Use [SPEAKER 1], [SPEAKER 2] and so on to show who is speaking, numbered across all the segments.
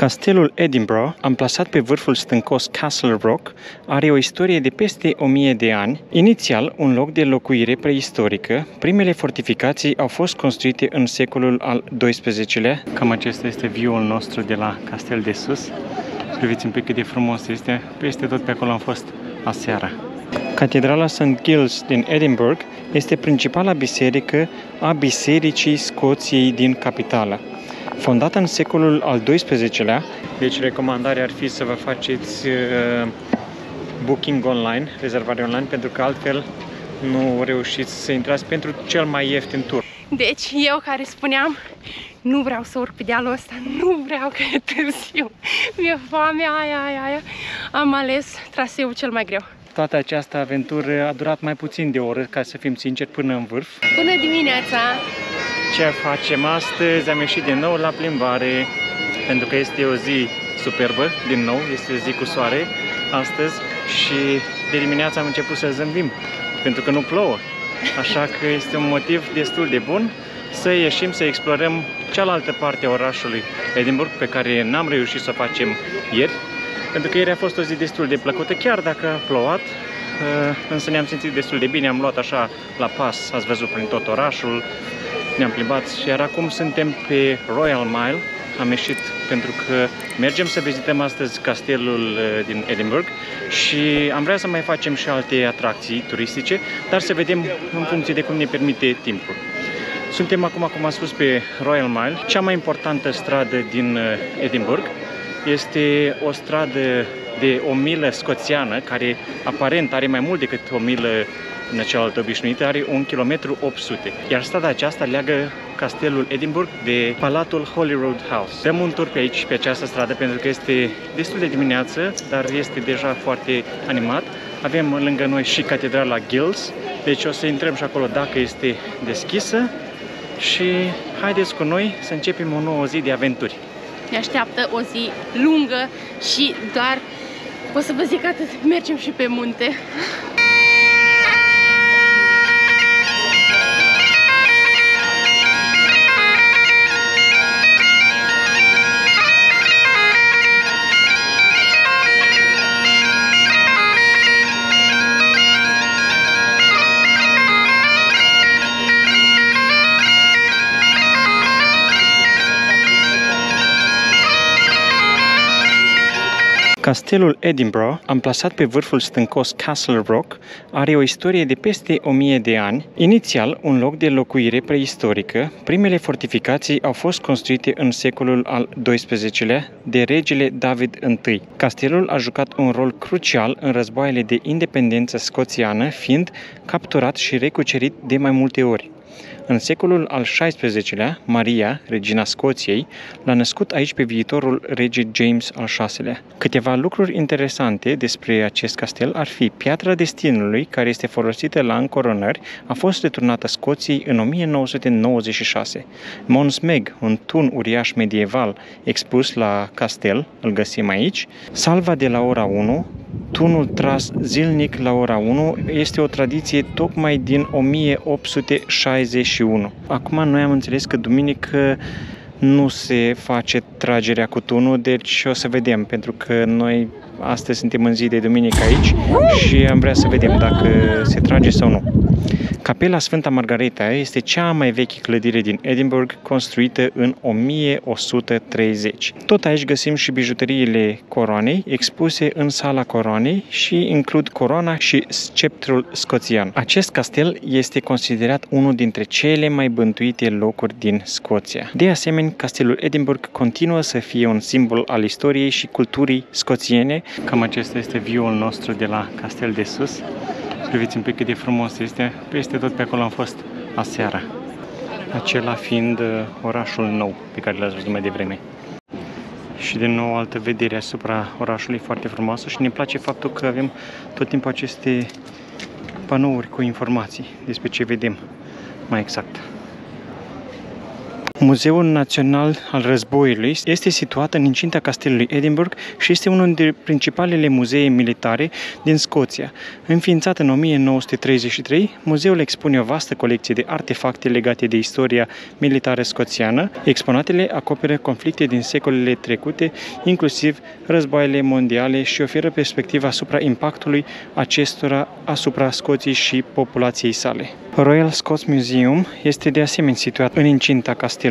[SPEAKER 1] Castelul Edinburgh, amplasat pe vârful stâncos Castle Rock, are o istorie de peste 1000 de ani. Inițial, un loc de locuire preistorică, primele fortificații au fost construite în secolul al XII-lea. Cam acesta este viul nostru de la Castel de Sus. Priviți un pic cât de frumos este. Peste tot pe acolo am fost aseară. Catedrala St. Giles din Edinburgh este principala biserică a Bisericii Scoției din capitală. Fondată în secolul al XII-lea, deci recomandarea ar fi să vă faceți uh, booking online, rezervare online, pentru că altfel nu reușiți să intrați pentru cel mai ieftin tur.
[SPEAKER 2] Deci eu care spuneam, nu vreau să urc pe dealul ăsta, nu vreau că e târziu, mi-e foame, aia, aia, aia, am ales traseul cel mai greu.
[SPEAKER 1] Toată această aventură a durat mai puțin de o oră, ca să fim sinceri, până în vârf.
[SPEAKER 2] Bună dimineața!
[SPEAKER 1] Ce facem astăzi? Am ieșit din nou la plimbare, pentru că este o zi superbă, din nou, este o zi cu soare astăzi și de dimineață am început să zâmbim, pentru că nu plouă. Așa că este un motiv destul de bun să ieșim să explorăm cealaltă parte a orașului Edinburgh, pe care n-am reușit să o facem ieri, pentru că ieri a fost o zi destul de plăcută, chiar dacă a plouat, însă ne-am simțit destul de bine, am luat așa la pas, ați văzut prin tot orașul, ne-am plimbat, iar acum suntem pe Royal Mile. Am ieșit pentru că mergem să vizităm astăzi castelul uh, din Edinburgh și am vrea să mai facem și alte atracții turistice, dar să vedem în funcție de cum ne permite timpul. Suntem acum, cum am spus, pe Royal Mile, cea mai importantă stradă din uh, Edinburgh. Este o stradă de o milă scoțiană, care aparent are mai mult decât o milă în cealaltă obișnuită are 1 km 800. Iar strada aceasta leagă castelul Edinburgh de Palatul Holyrood House. Dăm un tur pe aici, pe această stradă, pentru că este destul de dimineață, dar este deja foarte animat. Avem lângă noi și catedrala Gills, deci o să intrăm și acolo dacă este deschisă. Și haideți cu noi să începem o nouă zi de aventuri.
[SPEAKER 2] Ne așteaptă o zi lungă și doar, pot să vă zic atât, mergem și pe munte.
[SPEAKER 1] Castelul Edinburgh, amplasat pe vârful stâncos Castle Rock, are o istorie de peste 1000 de ani. Inițial, un loc de locuire preistorică, primele fortificații au fost construite în secolul al XII-lea de regele David I. Castelul a jucat un rol crucial în războaiele de independență scoțiană, fiind capturat și recucerit de mai multe ori. În secolul al XVI-lea, Maria, regina Scoției, l-a născut aici pe viitorul rege James al VI-lea. Câteva lucruri interesante despre acest castel ar fi piatra destinului, care este folosită la încoronări, a fost returnată Scoției în 1996. Mons Meg, un tun uriaș medieval expus la castel, îl găsim aici. Salva de la ora 1, tunul tras zilnic la ora 1 este o tradiție tocmai din 1861. Acum noi am înțeles că duminică nu se face tragerea cu tunul, deci o să vedem, pentru că noi astăzi suntem în zi de duminică aici și am vrea să vedem dacă se trage sau nu. Capela Sfânta Margareta este cea mai veche clădire din Edinburgh, construită în 1130. Tot aici găsim și bijuteriile coroanei, expuse în sala coroanei și includ coroana și sceptrul scoțian. Acest castel este considerat unul dintre cele mai bântuite locuri din Scoția. De asemenea, castelul Edinburgh continuă să fie un simbol al istoriei și culturii scoțiene. Cam acesta este viul nostru de la Castel de Sus. Priviți un pic cât de frumos este. Peste tot pe acolo am fost aseară. Acela fiind uh, orașul nou pe care l-ați văzut mai devreme. Și din nou o altă vedere asupra orașului foarte frumoasă și ne place faptul că avem tot timpul aceste panouri cu informații despre ce vedem mai exact. Muzeul Național al Războiului este situat în incinta castelului Edinburgh și este unul dintre principalele muzee militare din Scoția. Înființat în 1933, muzeul expune o vastă colecție de artefacte legate de istoria militară scoțiană. Exponatele acoperă conflicte din secolele trecute, inclusiv războaiele mondiale și oferă perspectiva asupra impactului acestora asupra Scoției și populației sale. Royal Scots Museum este de asemenea situat în incinta castelului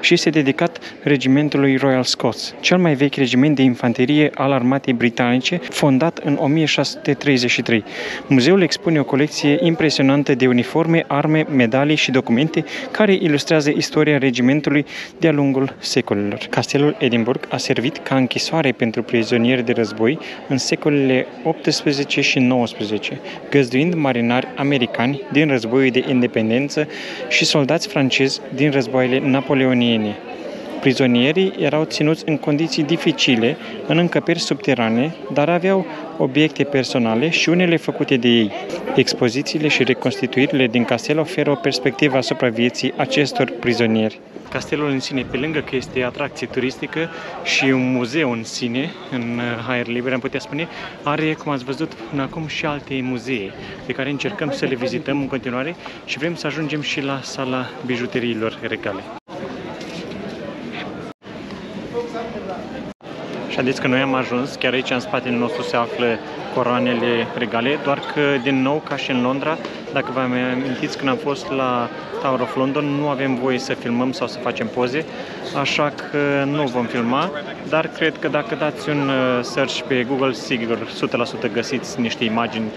[SPEAKER 1] și este dedicat regimentului Royal Scots, cel mai vechi regiment de infanterie al armatei britanice, fondat în 1633. Muzeul expune o colecție impresionantă de uniforme, arme, medalii și documente care ilustrează istoria regimentului de-a lungul secolelor. Castelul Edinburgh a servit ca închisoare pentru prizonieri de război în secolele 18 și 19, găzduind marinari americani din război războiul de independență și soldați francezi din războaiele Napoleonini. Prizonierii erau ținuți în condiții dificile, în încăperi subterane, dar aveau obiecte personale și unele făcute de ei. Expozițiile și reconstituirile din castel oferă o perspectivă asupra vieții acestor prizonieri. Castelul în sine, pe lângă că este atracție turistică și un muzeu în sine, în aer liber, am putea spune, are, cum ați văzut până acum, și alte muzee pe care încercăm să le vizităm în continuare și vrem să ajungem și la sala bijuteriilor regale. Și vedeți că noi am ajuns, chiar aici în spatele nostru se află coroanele regale, doar că, din nou, ca și în Londra, dacă vă amintiți când am fost la Tower of London, nu avem voie să filmăm sau să facem poze, așa că nu vom filma, dar cred că dacă dați un uh, search pe Google, sigur, 100% găsiți niște imagini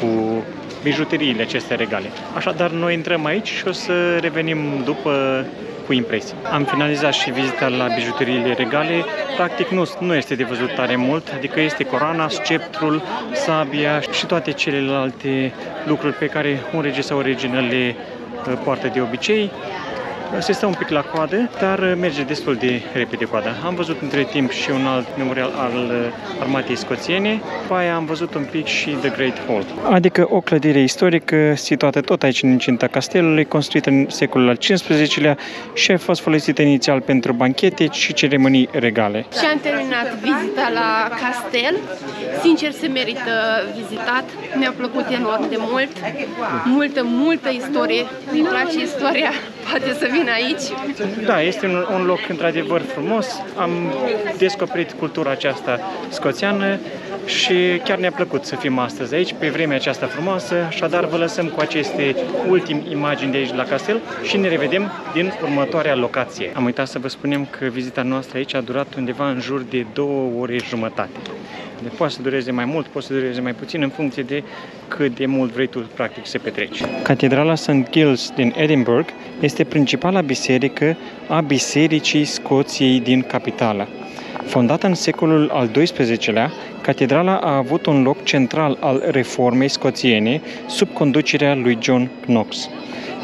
[SPEAKER 1] cu bijuteriile acestea regale. Așadar, noi intrăm aici și o să revenim după cu impresii. Am finalizat și vizita la bijuteriile regale. Practic nu, nu este de văzut tare mult, adică este coroana, sceptrul, sabia și toate celelalte lucruri pe care un rege sau o regină le uh, poartă de obicei se stă un pic la coadă, dar merge destul de repede coada. Am văzut între timp și un alt memorial al uh, armatei scoțiene, după aia am văzut un pic și The Great Hall. Adică o clădire istorică situată tot aici în incinta castelului, construită în secolul al XV-lea și a fost folosită inițial pentru banchete și ceremonii regale.
[SPEAKER 2] Și am terminat vizita la castel. Sincer, se merită vizitat. Mi-a plăcut enorm de mult. Multă, multă istorie. Îmi place istoria. Poate să vin aici.
[SPEAKER 1] Da, este un, un loc într-adevăr frumos. Am descoperit cultura aceasta scoțiană și chiar ne-a plăcut să fim astăzi aici, pe vremea aceasta frumoasă, așadar vă lăsăm cu aceste ultime imagini de aici la castel și ne revedem din următoarea locație. Am uitat să vă spunem că vizita noastră aici a durat undeva în jur de două ore jumătate. De poate să dureze mai mult, poate să dureze mai puțin, în funcție de cât de mult vrei tu, practic, să petreci. Catedrala St. Giles din Edinburgh este principala biserică a Bisericii Scoției din capitală. Fondată în secolul al XII-lea, catedrala a avut un loc central al reformei scoțiene sub conducerea lui John Knox.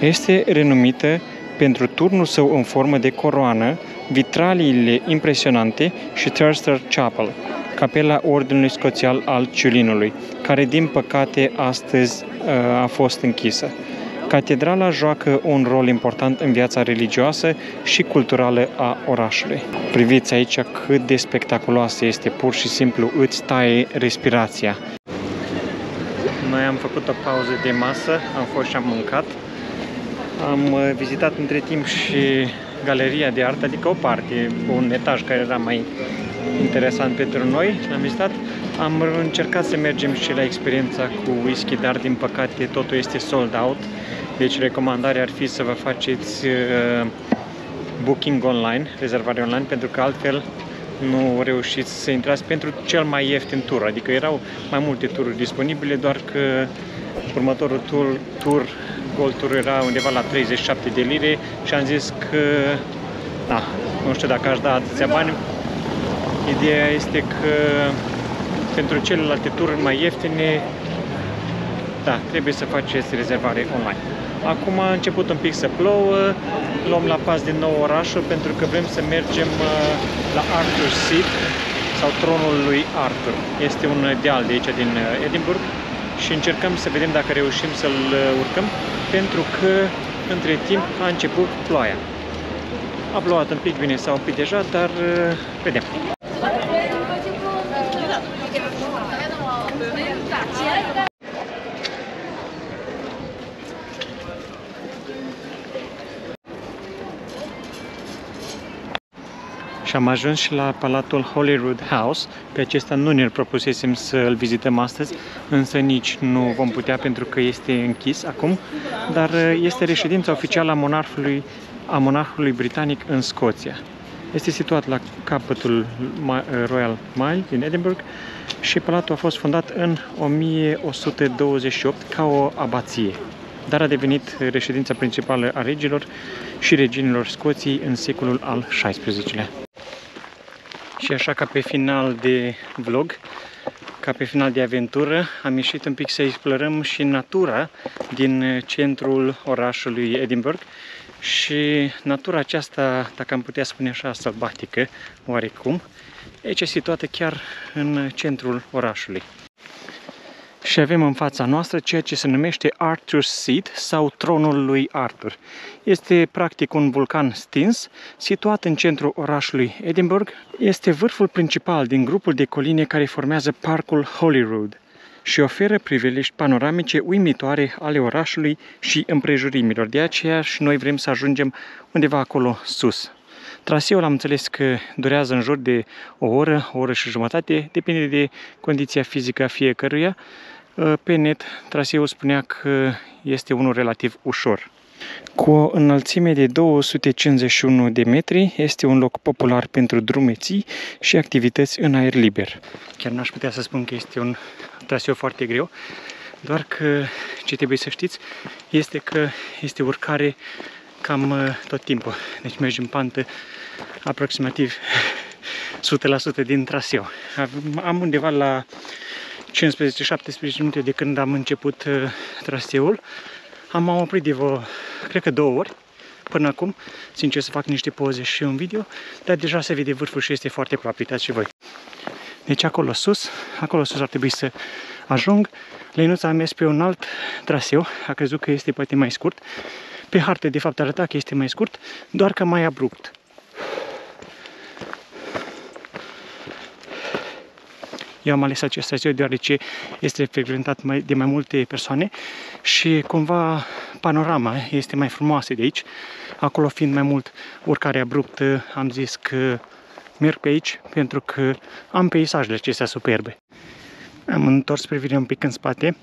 [SPEAKER 1] Este renumită pentru turnul său în formă de coroană, vitraliile impresionante și Thurster Chapel, capela Ordinului Scoțial al Ciulinului, care din păcate astăzi uh, a fost închisă. Catedrala joacă un rol important în viața religioasă și culturală a orașului. Priviți aici cât de spectaculoasă este, pur și simplu îți taie respirația. Noi am făcut o pauză de masă, am fost și am mâncat. Am uh, vizitat între timp și galeria de artă, adică o parte, un etaj care era mai interesant pentru noi, l-am vizitat. Am încercat să mergem și la experiența cu whisky, dar din păcate totul este sold out. Deci recomandarea ar fi să vă faceți uh, booking online, rezervare online, pentru că altfel nu reușiți să intrați pentru cel mai ieftin tur. Adică erau mai multe tururi disponibile, doar că următorul tur, tur Gold Tour era undeva la 37 de lire și am zis că da, nu știu dacă aș da atâția bani. Ideea este că pentru celelalte tururi mai ieftine, da, trebuie să faceți rezervare online. Acum a început un pic să plouă, luăm la pas din nou orașul pentru că vrem să mergem uh, la Arthur Seat sau tronul lui Arthur. Este un deal de aici din uh, Edinburgh și încercăm să vedem dacă reușim să-l uh, urcăm pentru că între timp a început ploaia. A plouat un pic, bine s-a oprit deja, dar uh, vedem. Și am ajuns și la Palatul Holyrood House. Pe acesta nu ne-l propusesem să îl vizităm astăzi, însă nici nu vom putea pentru că este închis acum, dar uh, este reședința oficială a monarhului, a monarhului britanic în Scoția. Este situat la capătul Ma- Royal Mile din Edinburgh și palatul a fost fondat în 1128 ca o abație, dar a devenit reședința principală a regilor și reginilor Scoției în secolul al XVI-lea. Și așa ca pe final de vlog, ca pe final de aventură, am ieșit un pic să explorăm și natura din centrul orașului Edinburgh și natura aceasta, dacă am putea spune așa, sălbatică, oarecum, aici e situată chiar în centrul orașului. Și avem în fața noastră ceea ce se numește Arthur's Seat sau Tronul lui Arthur. Este practic un vulcan stins, situat în centrul orașului Edinburgh. Este vârful principal din grupul de coline care formează parcul Holyrood și oferă priveliști panoramice uimitoare ale orașului și împrejurimilor. De aceea și noi vrem să ajungem undeva acolo sus. Traseul am înțeles că durează în jur de o oră, o oră și jumătate, depinde de condiția fizică a fiecăruia. Pe net, traseul spunea că este unul relativ ușor. Cu o înălțime de 251 de metri, este un loc popular pentru drumeții și activități în aer liber. Chiar n-aș putea să spun că este un traseu foarte greu, doar că ce trebuie să știți este că este urcare cam uh, tot timpul. Deci mergi în pantă aproximativ 100% din traseu. Am undeva la 15-17 minute de când am început uh, traseul. Am oprit de vreo, cred că două ori până acum. Sincer să fac niște poze și un video, dar deja se vede vârful și este foarte aproape, uitați și voi. Deci acolo sus, acolo sus ar trebui să ajung. Lenuța a mers pe un alt traseu, a crezut că este poate mai scurt. Pe hartă, de fapt, arăta că este mai scurt, doar că mai abrupt. Eu am ales acest traseu deoarece este frecventat de mai multe persoane și cumva panorama este mai frumoasă de aici. Acolo fiind mai mult urcare abruptă, am zis că merg pe aici pentru că am peisajele acestea superbe. Am întors privirea un pic în spate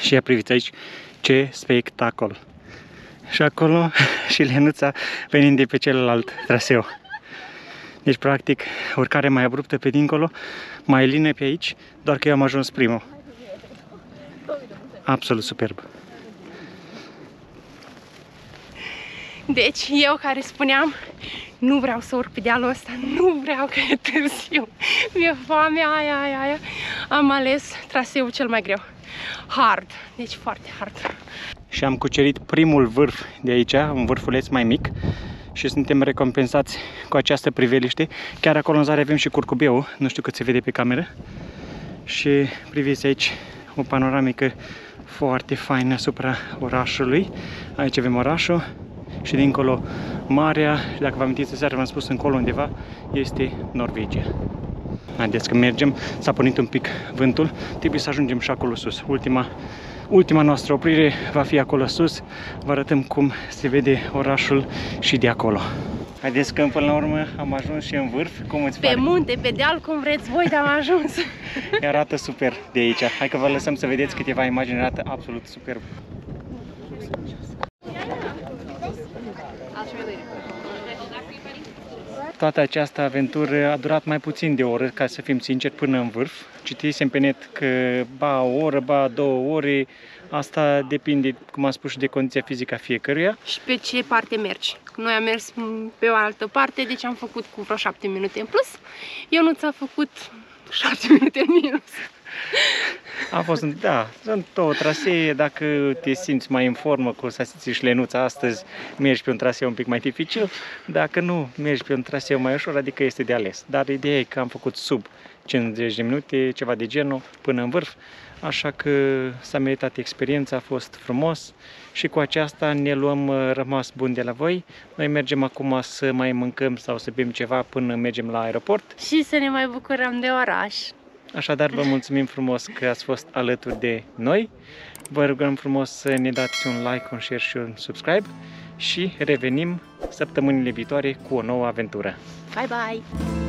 [SPEAKER 1] și ia priviți aici ce spectacol. Și acolo și Lenuța venind de pe celălalt traseu. Deci, practic, urcare mai abruptă pe dincolo, mai lină pe aici, doar că eu am ajuns primul. Absolut superb.
[SPEAKER 2] Deci, eu care spuneam, nu vreau să urc pe dealul ăsta, nu vreau că e târziu, mi-e foame, aia, aia, aia, am ales traseul cel mai greu. Hard, deci foarte hard.
[SPEAKER 1] Și am cucerit primul vârf de aici, un vârfuleț mai mic, și suntem recompensați cu această priveliște. Chiar acolo în zare avem și curcubeu, nu știu cât se vede pe cameră. Și priviți aici o panoramică foarte faină asupra orașului. Aici avem orașul și dincolo marea și dacă vă amintiți seara v-am spus încolo undeva este Norvegia. Haideți că mergem, s-a pornit un pic vântul, trebuie să ajungem și acolo sus. Ultima Ultima noastră oprire va fi acolo sus. Vă arătăm cum se vede orașul și de acolo. Haideți că până la urmă am ajuns și în vârf. Cum îți
[SPEAKER 2] Pe
[SPEAKER 1] pare?
[SPEAKER 2] munte, pe deal, cum vreți voi, dar am ajuns.
[SPEAKER 1] Arată super de aici. Hai că vă lăsăm să vedeți câteva imagini. Arată absolut superb. Toată această aventură a durat mai puțin de o oră, ca să fim sinceri, până în vârf. Citisem pe net că ba o oră, ba două ore, asta depinde, cum am spus, și de condiția fizică a fiecăruia.
[SPEAKER 2] și pe ce parte mergi. Noi am mers pe o altă parte, deci am făcut cu vreo 7 minute în plus. Eu nu ți-a făcut 7 minute în minus.
[SPEAKER 1] A fost, da, sunt două trasee, dacă te simți mai în formă cu Sasiți și Lenuța astăzi, mergi pe un traseu un pic mai dificil, dacă nu, mergi pe un traseu mai ușor, adică este de ales. Dar ideea e că am făcut sub 50 de minute, ceva de genul, până în vârf, așa că s-a meritat experiența, a fost frumos și cu aceasta ne luăm uh, rămas bun de la voi. Noi mergem acum să mai mâncăm sau să bem ceva până mergem la aeroport.
[SPEAKER 2] Și să ne mai bucurăm de oraș.
[SPEAKER 1] Așadar, vă mulțumim frumos că ați fost alături de noi. Vă rugăm frumos să ne dați un like, un share și un subscribe și revenim săptămânile viitoare cu o nouă aventură.
[SPEAKER 2] Bye bye!